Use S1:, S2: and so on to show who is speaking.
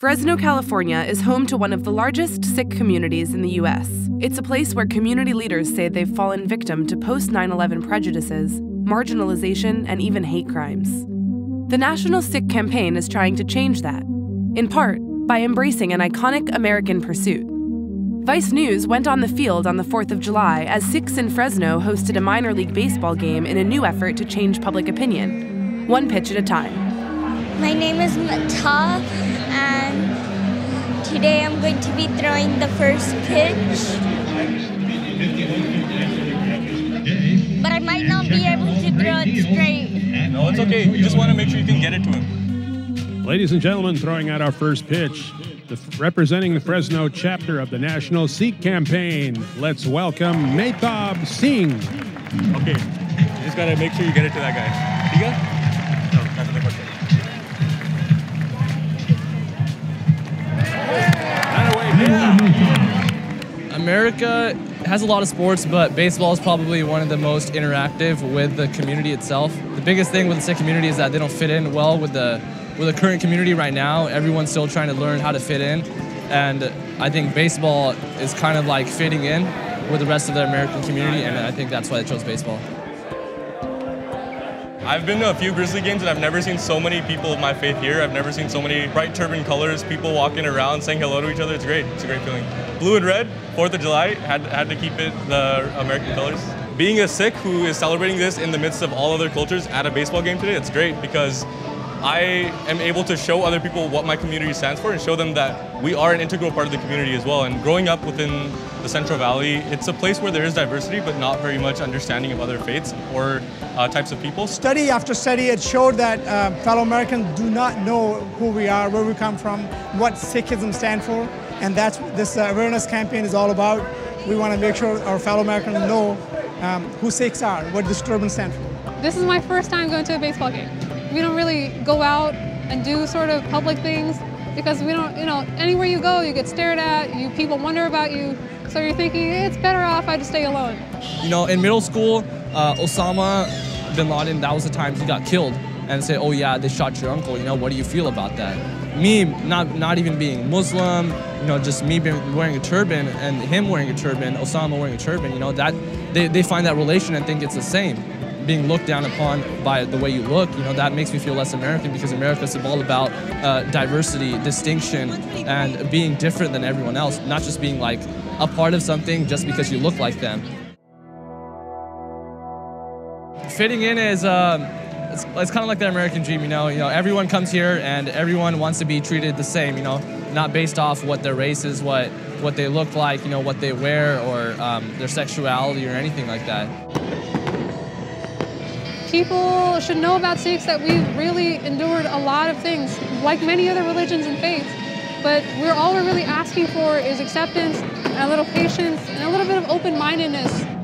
S1: Fresno, California is home to one of the largest Sikh communities in the U.S. It's a place where community leaders say they've fallen victim to post 9 11 prejudices, marginalization, and even hate crimes. The National Sikh Campaign is trying to change that, in part by embracing an iconic American pursuit. Vice News went on the field on the 4th of July as Sikhs in Fresno hosted a minor league baseball game in a new effort to change public opinion, one pitch at a time.
S2: My name is Mehtab, and today I'm going to be throwing the first pitch. But I might not be able to throw it straight.
S3: No, it's okay. You just want to make sure you can get it to him.
S4: Ladies and gentlemen, throwing out our first pitch, the, representing the Fresno chapter of the National Sikh Campaign, let's welcome Mehtab Singh.
S3: Okay. You just got to make sure you get it to that guy. You got?
S5: America has a lot of sports, but baseball is probably one of the most interactive with the community itself. The biggest thing with the Sikh community is that they don't fit in well with the with the current community right now. Everyone's still trying to learn how to fit in, and I think baseball is kind of like fitting in with the rest of the American community, and I think that's why they chose baseball.
S3: I've been to a few Grizzly games and I've never seen so many people of my faith here. I've never seen so many bright turban colors, people walking around saying hello to each other. It's great. It's a great feeling. Blue and red, 4th of July, had, had to keep it the American colors. Being a Sikh who is celebrating this in the midst of all other cultures at a baseball game today, it's great because I am able to show other people what my community stands for and show them that we are an integral part of the community as well. And growing up within the Central Valley, it's a place where there is diversity, but not very much understanding of other faiths or uh, types of people.
S6: Study after study, it showed that uh, fellow Americans do not know who we are, where we come from, what Sikhism stands for, and that's what this uh, awareness campaign is all about. We want to make sure our fellow Americans know um, who Sikhs are, what this turban stands for.
S7: This is my first time going to a baseball game we don't really go out and do sort of public things because we don't, you know, anywhere you go, you get stared at, you people wonder about you. So you're thinking, it's better off I just stay alone.
S5: You know, in middle school, uh, Osama bin Laden, that was the time he got killed. And say, oh yeah, they shot your uncle, you know, what do you feel about that? Me not not even being Muslim, you know, just me being, wearing a turban and him wearing a turban, Osama wearing a turban, you know, that they, they find that relation and think it's the same being looked down upon by the way you look, you know, that makes me feel less American because America is all about uh, diversity, distinction, and being different than everyone else, not just being like a part of something just because you look like them. Fitting in is, um, it's, it's kind of like the American dream, you know. You know, everyone comes here and everyone wants to be treated the same, you know, not based off what their race is, what what they look like, you know, what they wear, or um, their sexuality or anything like that
S7: people should know about Sikhs that we've really endured a lot of things, like many other religions and faiths. But we're all we're really asking for is acceptance and a little patience and a little bit of open-mindedness